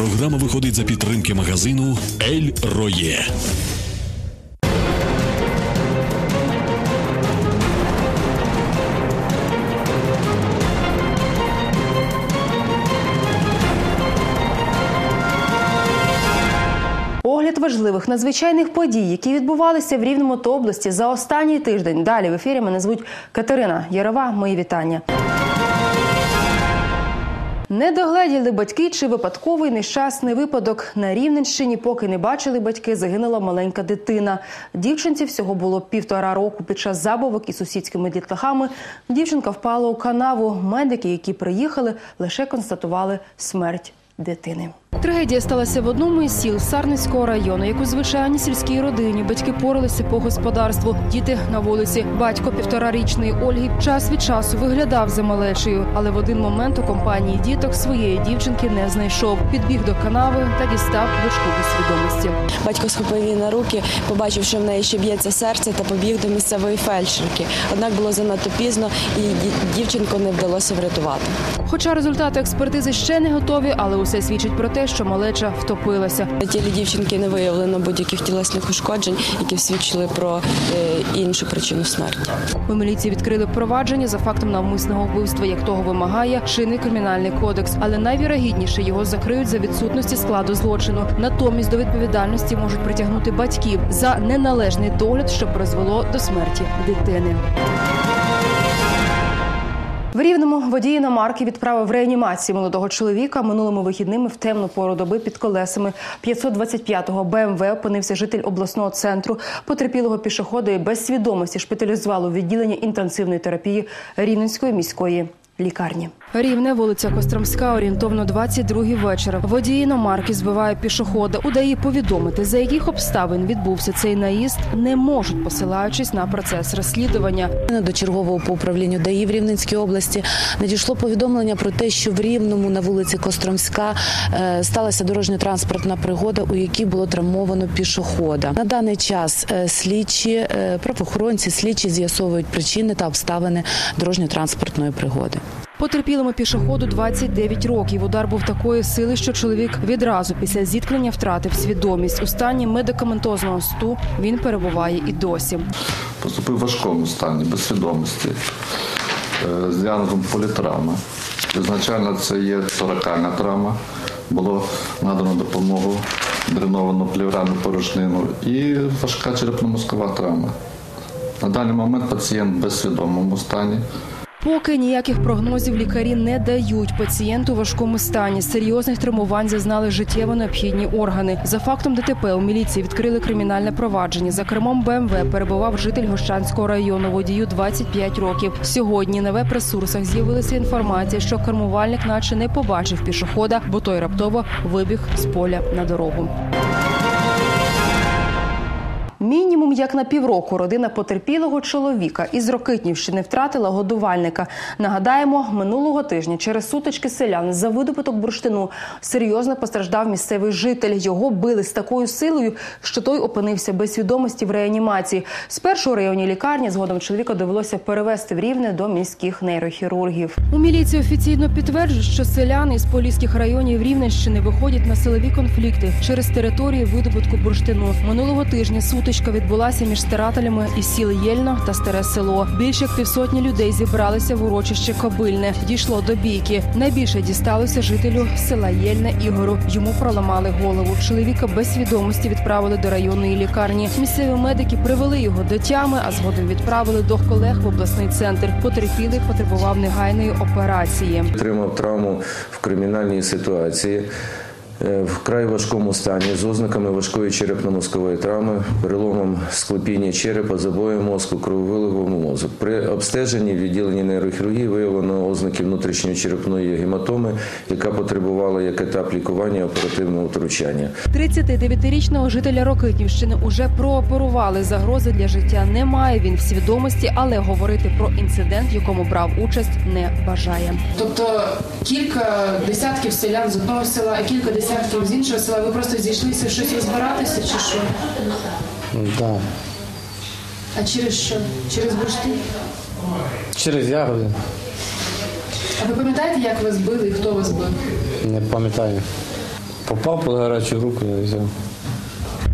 Програма виходить за підтримки магазину Ель Роє. Огляд важливих надзвичайних подій, які відбувалися в Рівному та області за останній тиждень. Далі в ефірі мене звуть Катерина Ярова. Мої вітання. Не догледіли батьки чи випадковий нещасний випадок на Рівненщині, поки не бачили батьки, загинула маленька дитина. Дівчинці всього було півтора року. Під час забавок із сусідськими дітлахами дівчинка впала у канаву. Медики, які приїхали, лише констатували смерть дитини. Трагедія сталася в одному із сіл Сарницького району, як у звичайній сільській родині. Батьки поралися по господарству, діти на вулиці. Батько півторарічної Ольги час від часу виглядав за малечею, але в один момент у компанії діток своєї дівчинки не знайшов. Підбіг до канави та дістав дочку до свідомості. Батько схопив її на руки, побачив, що в неї ще б'ється серце, та побіг до місцевої фельдшерки. Однак було занадто пізно, і ді- дівчинку не вдалося врятувати. Хоча результати експертизи ще не готові, але усе свідчить про те, що малеча втопилася. На тілі дівчинки не виявлено будь-яких тілесних ушкоджень, які свідчили про е, іншу причину смерті. У міліції відкрили провадження за фактом навмисного вбивства, як того вимагає чинний кримінальний кодекс. Але найвірогідніше його закриють за відсутності складу злочину. Натомість до відповідальності можуть притягнути батьків за неналежний догляд, що призвело до смерті дитини. В рівному водій Марки відправив в реанімації молодого чоловіка минулими вихідними в темну пору доби під колесами 525-го БМВ опинився житель обласного центру. Потерпілого пішохода і без свідомості шпиталізували у відділення інтенсивної терапії Рівненської міської лікарні. Рівне, вулиця Костромська, орієнтовно 22-й вечора. Водій іномарки збиває пішохода. Удає повідомити, за яких обставин відбувся цей наїзд, не можуть, посилаючись на процес розслідування. До чергового по управлінню ДАІ в Рівненській області надійшло повідомлення про те, що в Рівному на вулиці Костромська е, сталася дорожньо-транспортна пригода, у якій було травмовано пішохода. На даний час е, слідчі е, правоохоронці слідчі з'ясовують причини та обставини дорожньо-транспортної пригоди. Потерпілому пішоходу 29 років. Удар був такої сили, що чоловік відразу після зіткнення втратив свідомість. У стані медикаментозного сту він перебуває і досі. Поступив в важкому стані, без свідомості, е, з діагнозом політравма. Ізначально це є торакальна травма. Було надано допомогу, дреновано плевральну порожнину і важка черепно-мозкова травма. На даний момент пацієнт в безсвідомому стані. Поки ніяких прогнозів лікарі не дають пацієнту у важкому стані. Серйозних травмувань зазнали життєво необхідні органи. За фактом ДТП у міліції відкрили кримінальне провадження. За кермом БМВ перебував житель Гощанського району, водію 25 років. Сьогодні на веб-ресурсах з'явилася інформація, що кермувальник, наче не побачив пішохода, бо той раптово вибіг з поля на дорогу. Мінімум як на півроку родина потерпілого чоловіка із Рокитнівщини втратила годувальника. Нагадаємо, минулого тижня через сутички селян за видобуток бурштину серйозно постраждав місцевий житель. Його били з такою силою, що той опинився без свідомості в реанімації. Спершу у районній лікарні згодом чоловіка довелося перевести в рівне до міських нейрохірургів. У міліції офіційно підтверджують, що селяни із поліських районів Рівненщини виходять на силові конфлікти через території видобутку бурштину. Минулого тижня сутичка відбулася між старателями із сіл Єльно та Старе село. Більше як півсотні людей зібралися в урочище Кобильне. Дійшло до бійки. Найбільше дісталося жителю села Єльне Ігору. Йому проламали голову. Чоловіка без свідомості відправили до районної лікарні. Місцеві медики привели його до тями, а згодом відправили до колег в обласний центр. Потерпілий потребував негайної операції. Отримав травму в кримінальній ситуації. Е, В край важкому стані з ознаками важкої черепно-мозкової травми, переломом склепіння черепа, забоєм мозку, крововиливом у мозок. При обстеженні в відділенні нейрохірургії виявлено ознаки внутрішньої черепної гематоми, яка потребувала як етап лікування оперативного втручання. 39-річного жителя Рокитнівщини уже прооперували. Загрози для життя немає. Він в свідомості, але говорити про інцидент, в якому брав участь, не бажає. Тобто кілька десятків селян з одного села, а кілька десятків з іншого села. Ви просто зійшлися щось розбиратися чи що? Да. А через що? Через бурштин? Через ягоди А ви пам'ятаєте, як вас били і хто вас бив? не пам'ятаю. Попав під гарячу руку і все.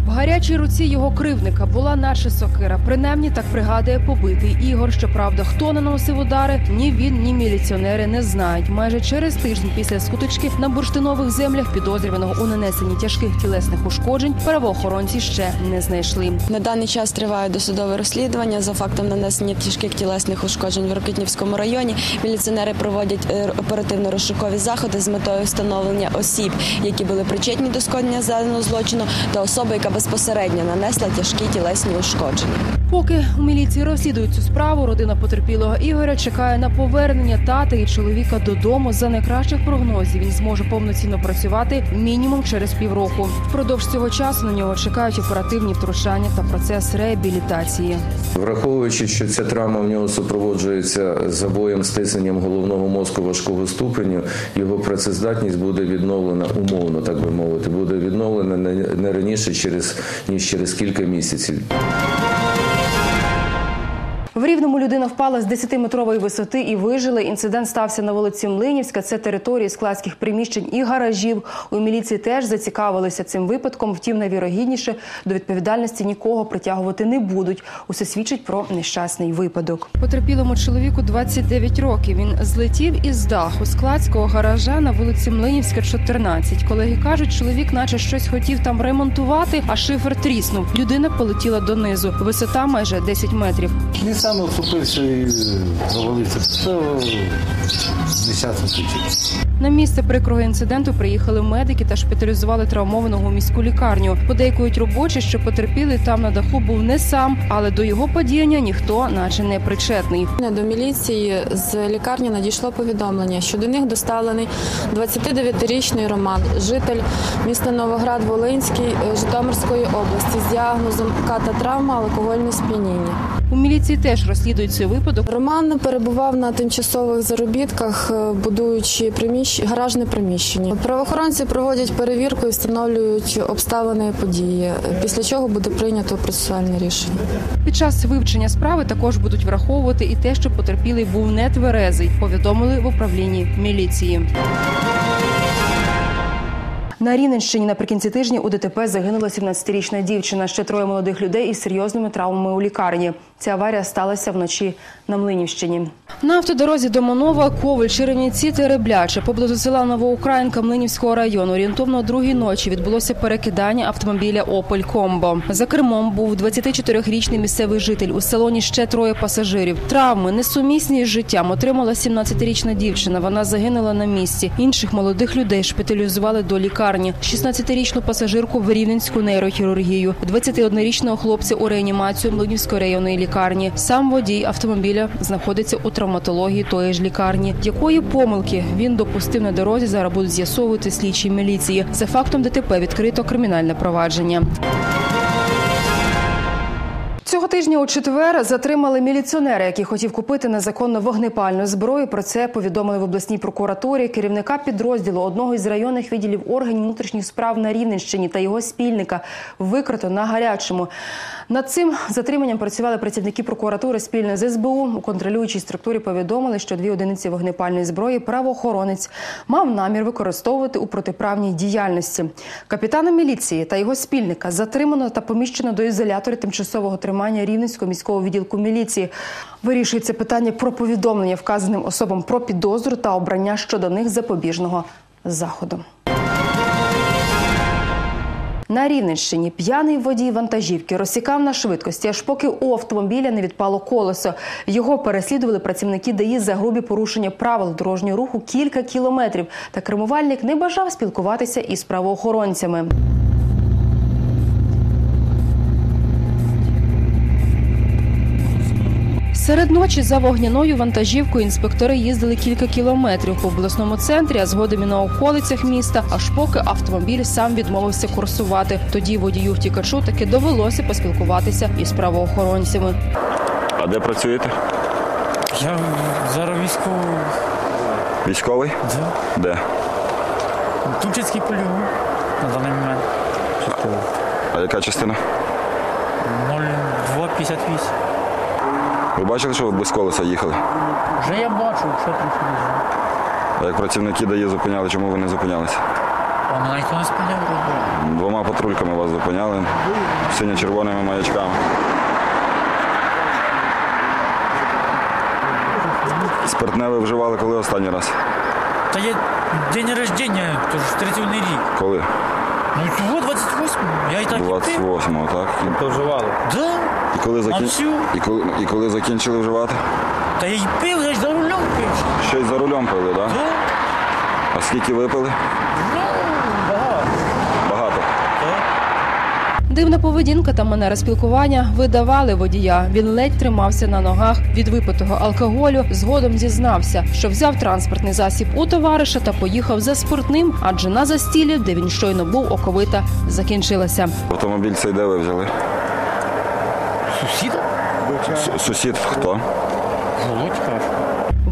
В гарячій руці його кривника була наче сокира. Принаймні так пригадує побитий Ігор. Щоправда, хто наносив удари, ні він, ні міліціонери не знають. Майже через тиждень після скутички на бурштинових землях підозрюваного у нанесенні тяжких тілесних ушкоджень правоохоронці ще не знайшли. На даний час триває досудове розслідування за фактом нанесення тяжких тілесних ушкоджень в Рокитнівському районі. Міліціонери проводять е, оперативно-розшукові заходи з метою встановлення осіб, які були причетні до скоєння зеленого злочину, та особи, яка безпосередньо нанесла тяжкі тілесні ушкодження. Поки у міліції розслідують цю справу, родина потерпілого Ігоря чекає на повернення тата і чоловіка додому. За найкращих прогнозів він зможе повноцінно працювати мінімум через півроку. Впродовж цього часу на нього чекають оперативні втручання та процес реабілітації. Враховуючи, що ця травма в нього супроводжується забоєм стисненням головного мозку важкого ступеню, його працездатність буде відновлена умовно, так би мовити, буде відновлена не не раніше через ніж через кілька місяців. В Рівному людина впала з 10-метрової висоти і вижила. Інцидент стався на вулиці Млинівська. Це території складських приміщень і гаражів. У міліції теж зацікавилися цим випадком. Втім, найвірогідніше до відповідальності нікого притягувати не будуть. Усе свідчить про нещасний випадок. Потерпілому чоловіку 29 років. Він злетів із даху складського гаража на вулиці Млинівська, 14. Колеги кажуть, чоловік, наче щось хотів там ремонтувати, а шифер тріснув. Людина полетіла донизу. Висота майже 10 метрів. Сам вступився і завалився. Це 10 сантиметрів. На місце прикрого інциденту приїхали медики та шпиталізували травмованого у міську лікарню. Подейкують робочі, що потерпілий там на даху був не сам, але до його падіння ніхто, наче не причетний. До міліції з лікарні надійшло повідомлення, що до них доставлений 29-річний Роман, житель міста Новоград Волинський Житомирської області з діагнозом кататравма, алкогольне сп'яніння. У міліції теж розслідують цей випадок. Роман перебував на тимчасових заробітках, е, будуючи приміщ... гаражне приміщення. Правоохоронці проводять перевірку і встановлюють обставини події, е, після чого буде прийнято процесуальне рішення. Під час вивчення справи також будуть враховувати і те, що потерпілий був нетверезий. Повідомили в управлінні міліції. На Рівненщині наприкінці тижня у ДТП загинула 17-річна дівчина. Ще троє молодих людей із серйозними травмами у лікарні. Ця аварія сталася вночі на Млинівщині. На автодорозі до Монова, Коваль, Черемніці, Теребляче, поблизу села Новоукраїнка Млинівського району. Орієнтовно другій ночі відбулося перекидання автомобіля Опель Комбо. За кермом був 24-річний місцевий житель. У салоні ще троє пасажирів. Травми несумісні з життям отримала 17-річна дівчина. Вона загинула на місці. Інших молодих людей шпиталізували до лікарні. 16-річну пасажирку в Рівненську нейрохірургію, 21-річного хлопця у реанімацію Млинівської районної лікарні. Сам водій автомобіля знаходиться у травматології тої ж лікарні. Якої помилки він допустив на дорозі? Зараз будуть з'ясовувати слідчі міліції. За фактом ДТП відкрито кримінальне провадження. Цього тижня у четвер затримали міліціонера, який хотів купити незаконно вогнепальну зброю. Про це повідомили в обласній прокуратурі керівника підрозділу одного із районних відділів органів внутрішніх справ на Рівненщині та його спільника викрито на гарячому. Над цим затриманням працювали працівники прокуратури спільно з СБУ. У контролюючій структурі повідомили, що дві одиниці вогнепальної зброї правоохоронець мав намір використовувати у протиправній діяльності. Капітана міліції та його спільника затримано та поміщено до ізолятора тимчасового тримання Рівненського міського відділку міліції. Вирішується питання про повідомлення вказаним особам про підозру та обрання щодо них запобіжного заходу. На Рівненщині п'яний водій вантажівки розсікав на швидкості, аж поки у автомобіля не відпало колесо. Його переслідували працівники ДАІ за грубі порушення правил дорожнього руху кілька кілометрів. Та кермувальник не бажав спілкуватися із правоохоронцями. Серед ночі за вогняною вантажівкою інспектори їздили кілька кілометрів по обласному центрі, а згодом і на околицях міста, аж поки автомобіль сам відмовився курсувати. Тоді водію втікачу таки довелося поспілкуватися із правоохоронцями. А де працюєте? Я зараз військовий. Військовий? Да. Де? Тучицький полігон на даний момент. Чотири. А яка частина? 0258. Ви бачили, що ви без колеса їхали? Вже я бачу, що трохи. А як працівники дає зупиняли, чому ви не зупинялися? А мене ніхто не спиняв. вроде. Двома патрульками вас зупиняли, синьо-червоними маячками. Спиртне ви вживали коли останній раз? Та є день рождення, тож 31 рік. Коли? Ну чого 28? Я і так і пив. 28-го, так? То вживали? Да. І коли, закін... всю? і, коли... і коли закінчили вживати? Та я й пив, я ж за рулем пив. Ще й за рулем пили, так? Да. А скільки випили? Дивна поведінка та манера спілкування видавали водія. Він ледь тримався на ногах від випитого алкоголю. Згодом зізнався, що взяв транспортний засіб у товариша та поїхав за спортним, адже на застілі, де він щойно був, оковита закінчилася. Автомобіль цей де ви взяли? Сусіда? С- Сусід хто? Володька.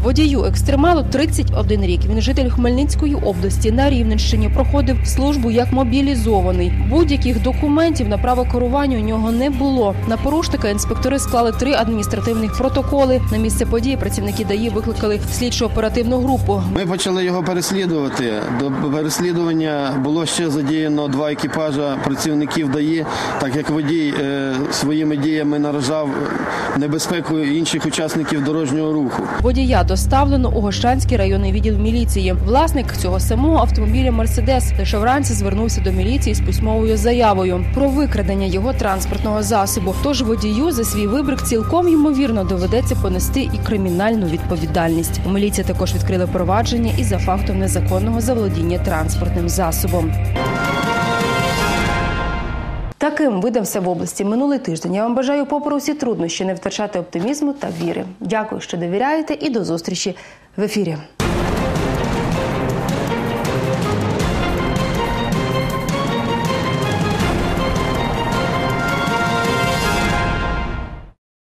Водію екстремалу 31 рік. Він житель Хмельницької області на Рівненщині. Проходив службу як мобілізований. Будь-яких документів на право керування у нього не було. На порушника інспектори склали три адміністративних протоколи. На місце події працівники ДАІ викликали слідчо оперативну групу. Ми почали його переслідувати. До переслідування було ще задіяно два екіпажа працівників ДАІ, так як водій е, своїми діями наражав небезпеку інших учасників дорожнього руху. Водія доставлено у Гощанський районний відділ міліції. Власник цього самого автомобіля Мерседес лише вранці звернувся до міліції з письмовою заявою про викрадення його транспортного засобу. Тож водію за свій вибрик цілком ймовірно доведеться понести і кримінальну відповідальність. У міліції також відкрили провадження і за фактом незаконного заволодіння транспортним засобом. Таким видався в області минулий тиждень. Я вам бажаю, попри усі труднощі, не втрачати оптимізму та віри. Дякую, що довіряєте, і до зустрічі в ефірі.